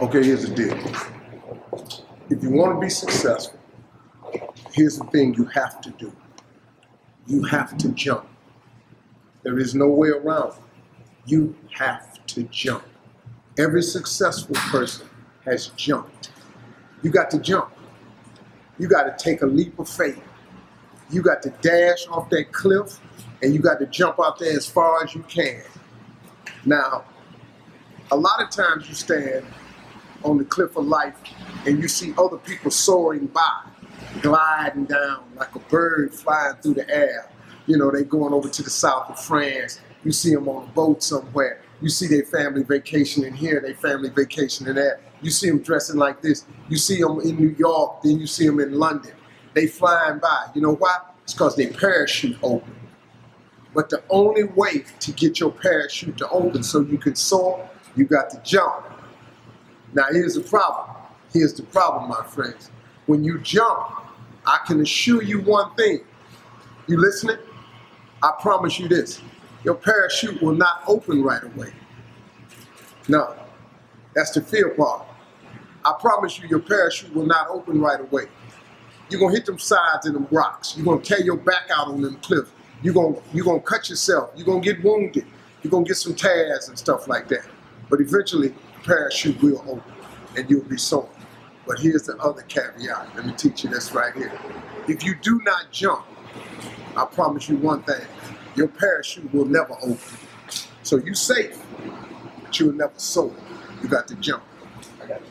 Okay, here's the deal. If you want to be successful, here's the thing you have to do. You have to jump. There is no way around it. You have to jump. Every successful person has jumped. You got to jump. You got to take a leap of faith. You got to dash off that cliff and you got to jump out there as far as you can. Now, a lot of times you stand on the cliff of life and you see other people soaring by, gliding down like a bird flying through the air. You know, they going over to the south of France. You see them on a boat somewhere. You see their family vacationing here, their family vacationing there. You see them dressing like this. You see them in New York, then you see them in London. They flying by. You know why? It's because their parachute open. But the only way to get your parachute to open so you can soar, you got to jump. Now here's the problem. Here's the problem, my friends. When you jump, I can assure you one thing. You listening? I promise you this. Your parachute will not open right away. No, that's the fear part. I promise you your parachute will not open right away. You're gonna hit them sides and them rocks. You're gonna tear your back out on them cliffs. You're gonna you're gonna cut yourself. You're gonna get wounded. You're gonna get some tears and stuff like that. But eventually, the parachute will open and you'll be soaring. But here's the other caveat. Let me teach you this right here. If you do not jump, I promise you one thing, your parachute will never open. So you're safe, but you'll never soar. You got to jump. I got